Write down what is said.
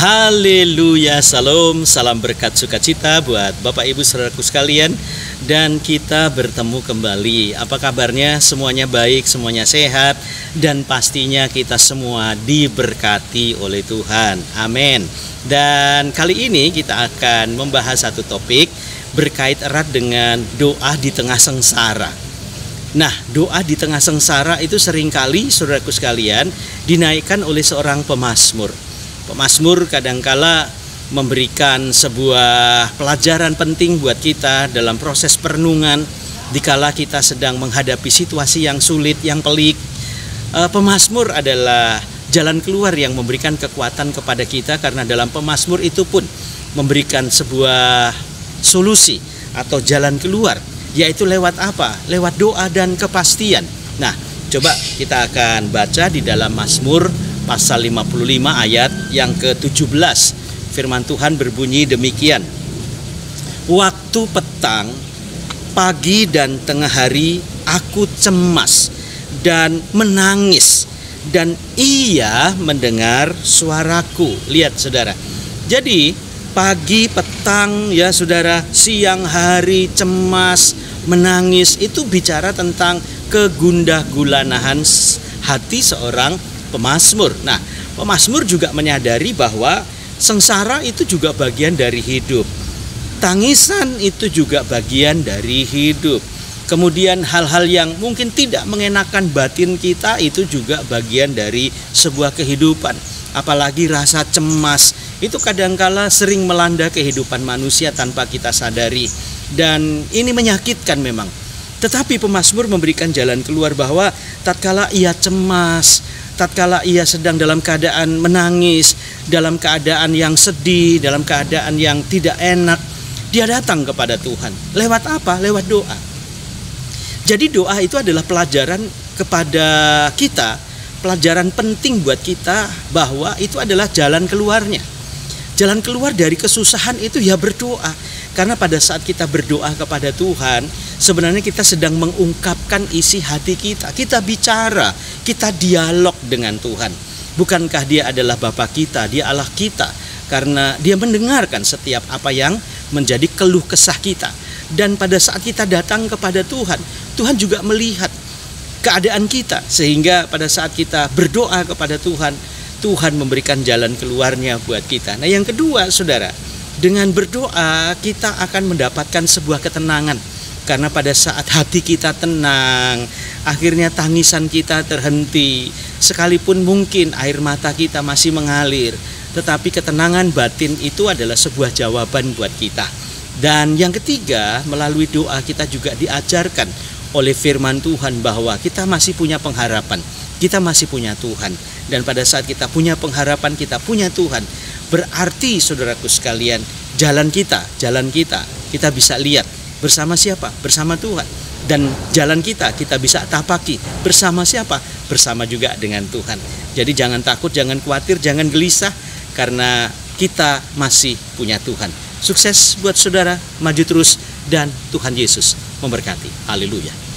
Haleluya, salam, salam berkat sukacita buat Bapak Ibu saudaraku sekalian. Dan kita bertemu kembali. Apa kabarnya? Semuanya baik, semuanya sehat Dan pastinya kita semua diberkati oleh Tuhan. Amin. Dan kali ini kita akan membahas satu topik Berkait erat dengan doa di tengah sengsara. Nah, doa di tengah sengsara itu sering kali saudaraku sekalian dinaikkan oleh seorang pemasmur Pemasmur kadangkala memberikan sebuah pelajaran penting buat kita dalam proses perenungan dikala kita sedang menghadapi situasi yang sulit, yang pelik. Eh, pemasmur adalah jalan keluar yang memberikan kekuatan kepada kita karena dalam pemasmur itu pun memberikan sebuah solusi atau jalan keluar yaitu lewat apa? Lewat doa dan kepastian. Nah, coba kita akan baca di dalam Mazmur pasal 55 ayat yang ke-17. Firman Tuhan berbunyi demikian. Waktu petang, pagi dan tengah hari aku cemas dan menangis dan ia mendengar suaraku. Lihat Saudara. Jadi pagi, petang ya Saudara, siang hari cemas, menangis itu bicara tentang kegundah gulanahan hati seorang pemazmur. Nah, pemazmur juga menyadari bahwa sengsara itu juga bagian dari hidup. Tangisan itu juga bagian dari hidup. Kemudian hal-hal yang mungkin tidak mengenakan batin kita itu juga bagian dari sebuah kehidupan. Apalagi rasa cemas itu kadangkala sering melanda kehidupan manusia tanpa kita sadari. Dan ini menyakitkan memang. Tetapi pemazmur memberikan jalan keluar bahwa tatkala ia cemas, tatkala ia sedang dalam keadaan menangis, dalam keadaan yang sedih, dalam keadaan yang tidak enak, dia datang kepada Tuhan. Lewat apa? Lewat doa. Jadi doa itu adalah pelajaran kepada kita, pelajaran penting buat kita bahwa itu adalah jalan keluarnya. Jalan keluar dari kesusahan itu ya berdoa. Karena pada saat kita berdoa kepada Tuhan, sebenarnya kita sedang mengungkapkan isi hati kita. Kita bicara, kita dialog dengan Tuhan. Bukankah Dia adalah Bapa kita, Dia Allah kita? Karena Dia mendengarkan setiap apa yang menjadi keluh kesah kita. Dan pada saat kita datang kepada Tuhan, Tuhan juga melihat keadaan kita sehingga pada saat kita berdoa kepada Tuhan, Tuhan memberikan jalan keluarnya buat kita. Nah, yang kedua, Saudara, dengan berdoa kita akan mendapatkan sebuah ketenangan karena pada saat hati kita tenang, akhirnya tangisan kita terhenti. Sekalipun mungkin air mata kita masih mengalir, tetapi ketenangan batin itu adalah sebuah jawaban buat kita. Dan yang ketiga, melalui doa kita juga diajarkan oleh firman Tuhan bahwa kita masih punya pengharapan, kita masih punya Tuhan. Dan pada saat kita punya pengharapan, kita punya Tuhan, Berarti saudaraku sekalian, jalan kita, jalan kita, kita bisa lihat bersama siapa? Bersama Tuhan. Dan jalan kita kita bisa tapaki bersama siapa? Bersama juga dengan Tuhan. Jadi jangan takut, jangan khawatir, jangan gelisah karena kita masih punya Tuhan. Sukses buat saudara, maju terus dan Tuhan Yesus memberkati. Haleluya.